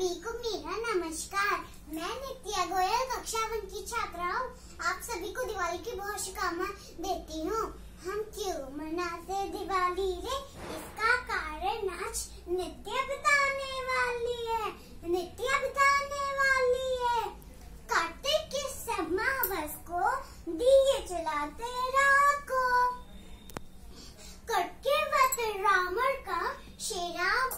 सभी को मेरा नमस्कार। मैं नित्या गोयल, कक्षा वन की छात्रा हूँ। आप सभी को दिवाली की बहुत शुभकामनाएँ देती हूँ। हम क्यों मनाते दिवाली रे? इसका कारण आज नित्य बिताने वाली है। नित्य बिताने वाली है। कार्तिक के समावस को दिए जलाते रात को कटके वत रावण का श्री राम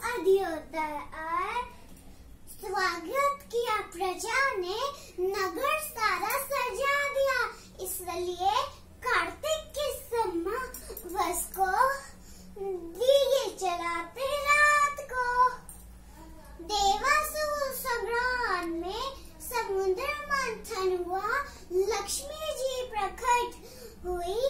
जागृत किया प्रजा ने, नगर सारा सजा दिया। इसलिए कार्तिक के समवस को दिए चलाते रात को। देवासुर संग्राम में समुद्र मंथन हुआ। लक्ष्मी जी प्रकट हुई।